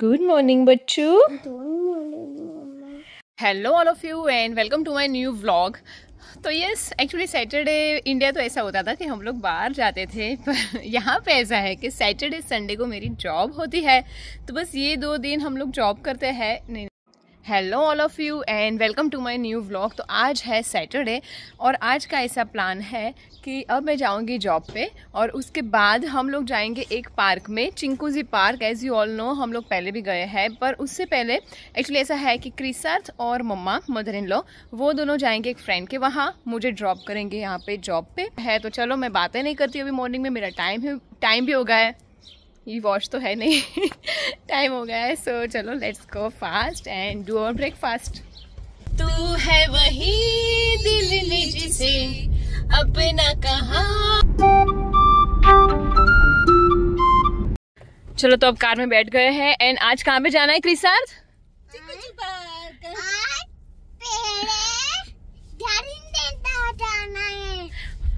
Good morning Bachchu. Hello all of you and welcome to my new blog तो yes actually Saturday India तो ऐसा होता था कि हम लोग बाहर जाते थे, पर यहाँ पे ऐसा है कि सैटरडे संडे को मेरी जॉब होती है। तो बस ये दो दिन हम लोग जॉब करते हैं। नहीं hello all of you and welcome to my new vlog तो आज है सैटरडे और आज का ऐसा प्लान है कि अब मैं जाऊँगी जॉब पे, और उसके बाद हम लोग जाएँगे एक पार्क में Chinkuji park as you all know हम लोग पहले भी गए हैं, पर उससे पहले एक्चुअली ऐसा है कि क्रिसार्थ और मम्मा मदर इन लॉ वो दोनों जाएँगे एक फ्रेंड के वहाँ, मुझे ड्रॉप करेंगे यहाँ पे जॉब पे। है तो चलो मैं बातें नहीं करती, अभी मॉर्निंग में मेरा टाइम टाइम भी हो गया है। ये वॉश तो है नहीं। टाइम हो गया है सो चलो let's go fast and do our breakfast तू है वही दिल ने जिसे अपना कहा। चलो तो अब कार में बैठ गए हैं एंड आज कहाँ पे जाना है क्रिसार्थ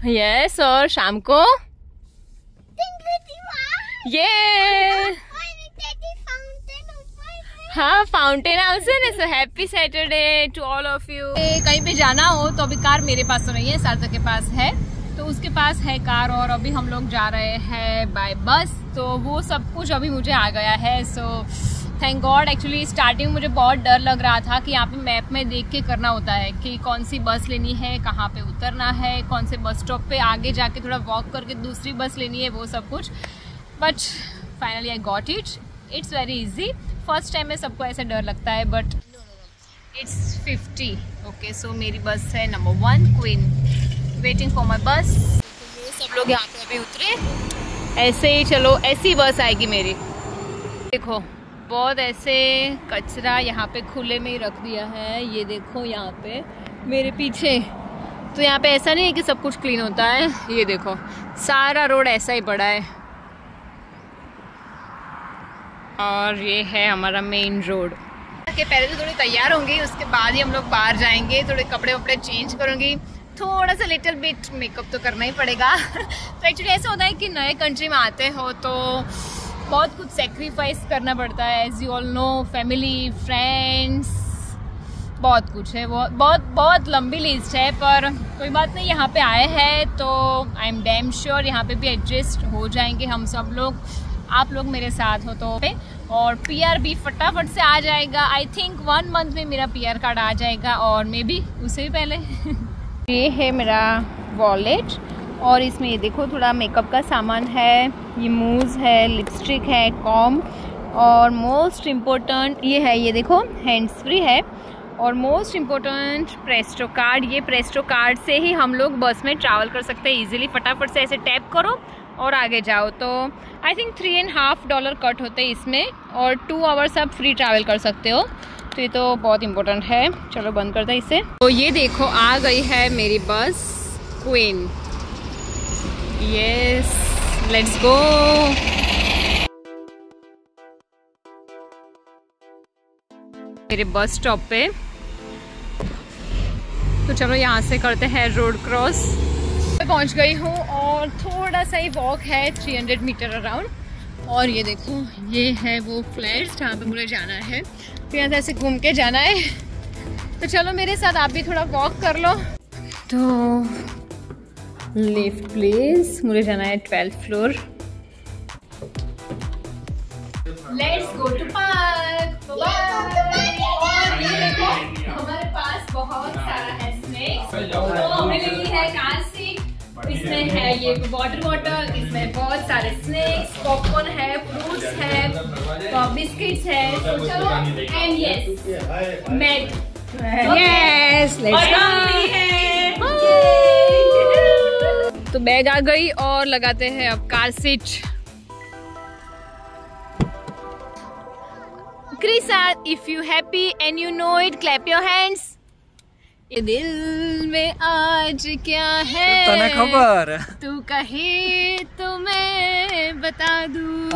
यस और शाम को? ये हाँ फाउंटेन हाउस है ना so happy Saturday to all of you कहीं पे जाना हो तो अभी कार मेरे पास तो नहीं है, सार्थक के पास है। तो उसके पास है कार और अभी हम लोग जा रहे हैं बाय बस तो वो सब कुछ अभी मुझे आ गया है so thank God actually starting मुझे बहुत डर लग रहा था कि यहाँ पे मैप में देख के करना होता है कि कौन सी बस लेनी है, कहाँ पे उतरना है, कौन से बस स्टॉप पे आगे जाके थोड़ा वॉक करके दूसरी बस लेनी है, वो सब कुछ। But finally I got it it's very easy first time में सबको ऐसा डर लगता है but it's fifty okay so मेरी बस है number one queen waiting for my bus ये सब लोग यहाँ पे अभी उतरे। ऐसे ही चलो, ऐसी बस आएगी मेरी। देखो, बहुत ऐसे कचरा यहाँ पे खुले में ही रख दिया है। ये देखो यहाँ पे, मेरे पीछे। तो यहाँ पे ऐसा नहीं है कि सब कुछ क्लीन होता है। ये देखो, सारा रोड ऐसा ही पड़ा है। और ये है हमारा मेन रोड के पहले तो थोड़ी तैयार होंगी, उसके बाद ही हम लोग बाहर जाएँगे, थोड़े कपड़े वपड़े चेंज करूँगी. थोड़ा सा लिटिल बिट मेकअप तो करना ही पड़ेगा. तो एक्चुअली ऐसा होता है कि नए कंट्री में आते हो तो बहुत कुछ सेक्रीफाइस करना पड़ता है. As you all know family friends बहुत कुछ है. बहुत बहुत बहुत लंबी लिस्ट है, पर कोई बात नहीं, यहाँ पे आए हैं तो आई एम डैम श्योर यहाँ पे भी एडजस्ट हो जाएँगे हम सब लोग. आप लोग मेरे साथ हो तो पे। और पीआर भी फटाफट से आ जाएगा। आई थिंक वन मंथ में मेरा पीआर कार्ड आ जाएगा और मे बी उससे भी पहले। ये है मेरा वॉलेट और इसमें ये देखो थोड़ा मेकअप का सामान है, ये मूज है लिपस्टिक है कॉम और मोस्ट इम्पोर्टेंट ये है, ये देखो हैंड्स फ्री है। और मोस्ट इम्पोर्टेंट प्रेस्टो कार्ड ये प्रेस्टो कार्ड से ही हम लोग बस में ट्रैवल कर सकते हैं इजीली फटाफट से ऐसे टैप करो और आगे जाओ तो I think three and half dollar cut होते हैं इसमें और टू आवर्स आप फ्री ट्रैवल कर सकते हो। तो ये तो बहुत इंपॉर्टेंट है। चलो बंद करते हैं इसे। तो ये देखो, आ गई है मेरी बस क्वीन यस लेट्स गो मेरे बस स्टॉप पे। तो चलो यहाँ से करते हैं रोड क्रॉस पहुँच गई हूँ और थोड़ा सा ही वॉक है 300 मीटर अराउंड और ये देखो ये है वो फ्लैट्स जहाँ पे मुझे जाना है। तो यहाँ से ऐसे घूम के जाना है। तो चलो मेरे साथ आप भी थोड़ा वॉक कर लो। तो लिफ्ट प्लीज़ मुझे जाना है twelfth floor let's go to park और ये देखो हमारे पास बहुत सारा है स्नैक्स तो हमें है इसमें है ये वाटर बॉटल इसमें बहुत सारे स्नैक्स पॉपकॉर्न है फ्रूट्स है बिस्किट्स है तो चलो and yes mat yes let's तो बैग आ गई और लगाते हैं अब car seat Krisa, if you happy and you know it, clap your hands. ये दिल में आज क्या है? तने खबर। तू कहे तो मैं बता दूँ।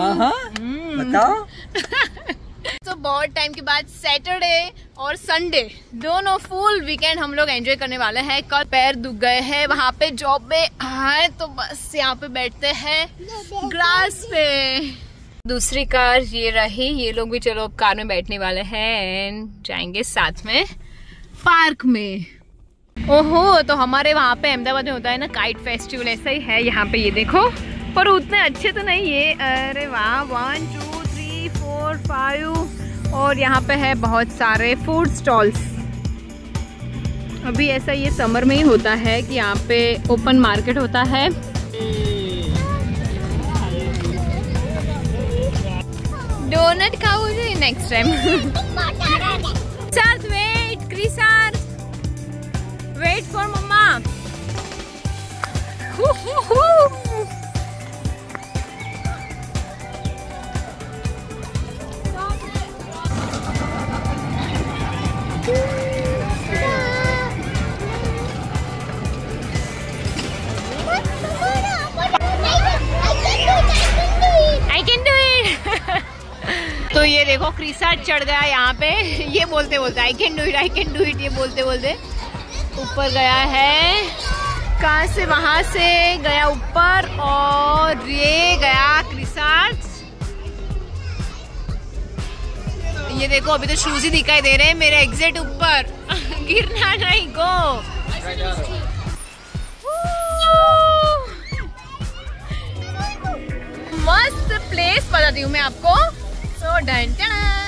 बताओ। तो बहुत टाइम के बाद सैटरडे और संडे दोनों फुल वीकेंड हम लोग एंजॉय करने वाले हैं। कल पैर दुख गए हैं। वहाँ पे जॉब में आए तो बस यहाँ पे बैठते हैं। ग्रास पे। दूसरी कार ये रही। ये लोग भी चलो कार में बैठने वाले हैं। and जाएँगे साथ में। पार्क में। ओहो तो हमारे वहाँ पे अहमदाबाद में होता है ना काइट फेस्टिवल ऐसा ही है यहाँ पे, ये देखो। पर उतने अच्छे तो नहीं, ये, अरे वाह one two three four five और यहाँ पे है बहुत सारे फ़ूड स्टॉल्स अभी ऐसा ये समर में ही होता है कि यहाँ पे ओपन मार्केट होता है। डोनट खाओगे नेक्स्ट टाइम साथ वेट Agri Sir. चढ़ गया यहाँ पे। ये बोलते बोलते I can do it I can do it ये बोलते बोलते। ऊपर गया है। कहाँ से? वहाँ से गया ऊपर और ये गया क्रिसार्ट। ये देखो, अभी तो शूज़ ही दिखाई दे रहे हैं मेरे एग्जिट ऊपर। गिरना नहीं गो मस्त प्लेस बताती हूँ मैं आपको। सो डन ये देखो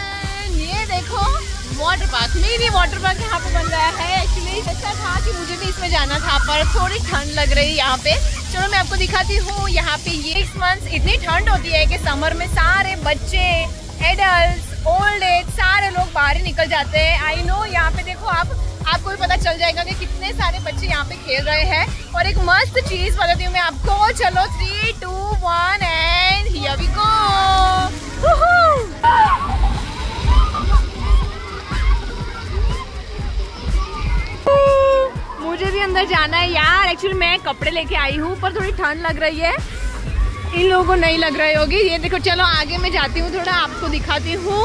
वाटर पार्क मेरी वाटर पार्क यहाँ पे बन रहा है. एक्चुअली ऐसा था कि मुझे भी इसमें जाना था, पर थोड़ी ठंड लग रही है यहाँ पे. चलो, मैं आपको दिखाती हूँ यहाँ पे ये मंथ्स इतनी ठंड होती है कि समर में सारे बच्चे एडल्ट ओल्ड एज सारे लोग बाहर ही निकल जाते हैं. आई नो यहाँ पे देखो आप, आपको भी पता चल जाएगा कि कितने सारे बच्चे यहाँ पे खेल रहे हैं. और एक मस्त चीज़ बताती हूँ मैं आपको. चलो three two one and here we go जाना है यार। एक्चुअली मैं कपड़े लेके आई हूँ, पर थोड़ी ठंड लग रही है। इन लोगों को नहीं लग रही होगी। ये देखो, चलो, आगे मैं जाती हूँ, थोड़ा आपको दिखाती हूँ।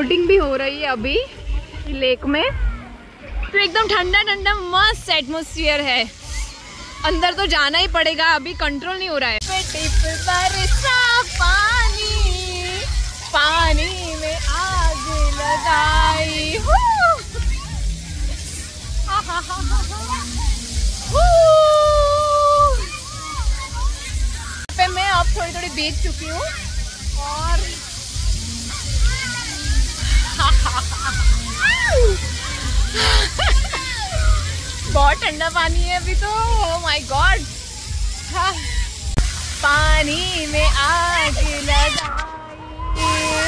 बोटिंग भी हो रही है अभी लेक में। तो एकदम ठंडा ठंडा मस्त एटमोसफियर है। अंदर तो जाना ही पड़ेगा, अभी कंट्रोल नहीं हो रहा है। पानी पानी में आग लगाई। पे मैं अब थोड़ी थोड़ी भीग चुकी हूँ और बहुत ठंडा पानी है अभी तो। ओ माय गॉड पानी में आग लगाई।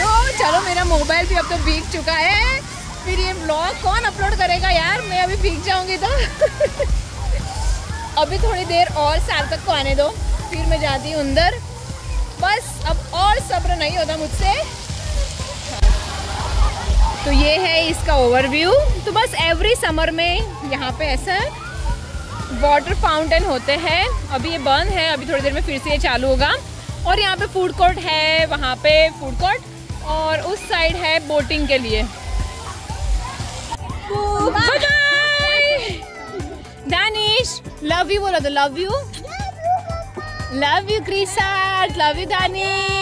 ओ चलो, मेरा मोबाइल भी अब तो भीग चुका है। फिर ये ब्लॉग कौन अपलोड करेगा यार? मैं अभी भीग जाऊँगी तो। अभी थोड़ी देर और साल तक को आने दो। फिर मैं जाती हूँ अंदर। बस, अब और सब्र नहीं होता मुझसे। तो ये है इसका ओवरव्यू तो बस एवरी समर में यहाँ पे ऐसा वाटर फाउंटेन होते हैं. अभी ये बंद है, अभी थोड़ी देर में फिर से ये चालू होगा. और यहाँ पे फ़ूड कोर्ट है, वहाँ पे फ़ूड कोर्ट और उस साइड है बोटिंग के लिए. दानिश लव यू बोलो तो love you love you क्रिसाट love you Danish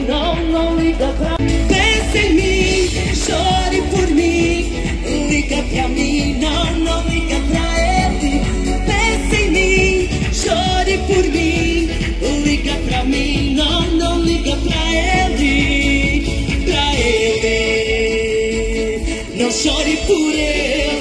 não, não liga pra mim. Pense em mim, chore por mim, liga pra mim, não, não liga pra ele. Pense em mim, chore por mim, liga pra mim, não, não liga pra ele, pra ele. Não chore por ele.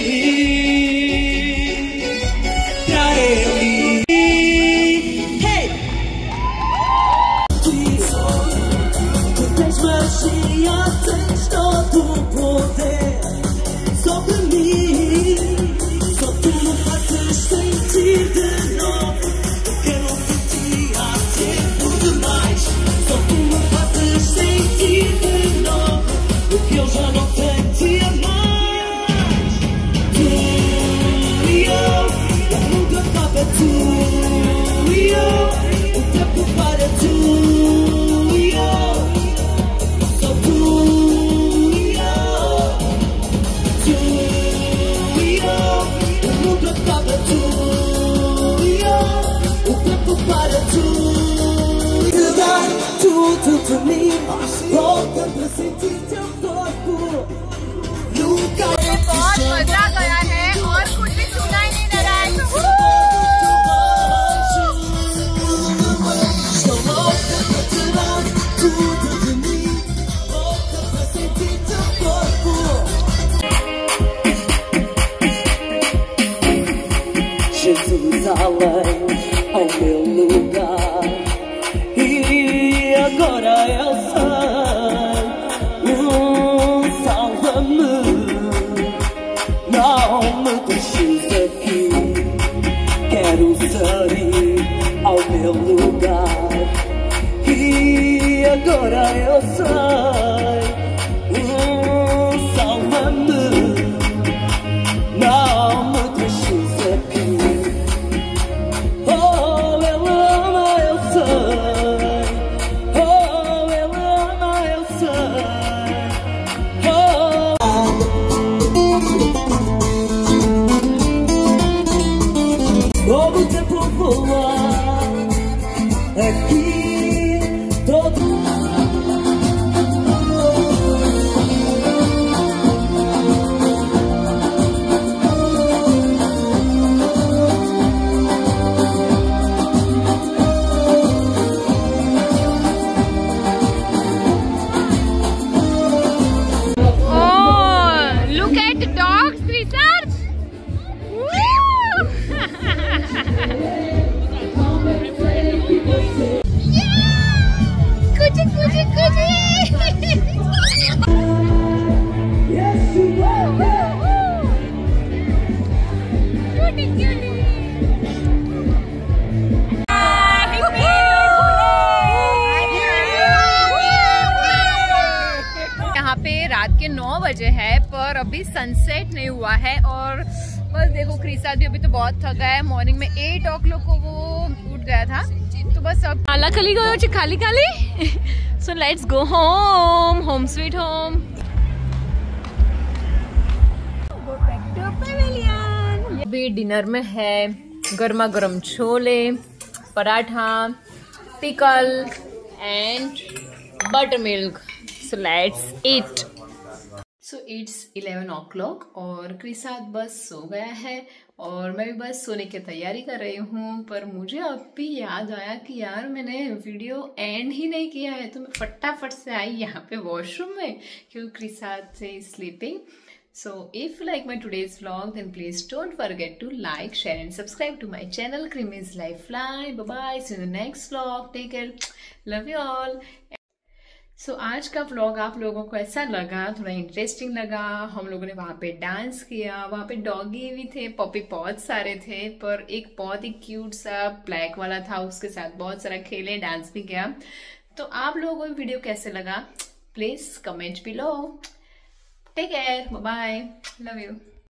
Deixes aqui. Quero sair ao meu lugar E agora eu sei Aquí बजे है, पर अभी sunset नहीं हुआ है और बस देखो क्रिसा भी अभी तो बहुत थका है। मॉर्निंग में एट ओ क्लॉक को वो उठ गया था। तो बस अब खाला खाली गयो खाली खाली। So let's go home home sweet home अभी डिनर में है गर्मा गर्म chole, paratha pickle and buttermilk so let's eat so it's eleven o'clock और क्रिसाद बस सो गया है और मैं भी बस सोने की तैयारी कर रही हूँ, पर मुझे अब भी याद आया कि यार मैंने वीडियो एंड ही नहीं किया है तो मैं फटाफट से आई यहाँ पे वॉशरूम में क्योंकि क्रिसाद से sleeping so if you like my today's blog then please don't forget to like share and subscribe to my channel क्रिमीज life fly bye see the next blog take care love you all so so, आज का vlog आप लोगों को ऐसा लगा थोड़ा interesting लगा। हम लोगों ने वहाँ पे डांस किया वहाँ पे डॉगी भी थे पॉपी बहुत सारे थे पर एक बहुत ही क्यूट सा ब्लैक वाला था उसके साथ बहुत सारा खेले डांस भी किया। तो आप लोगों को वीडियो कैसे लगा? Please comment below take care bye love you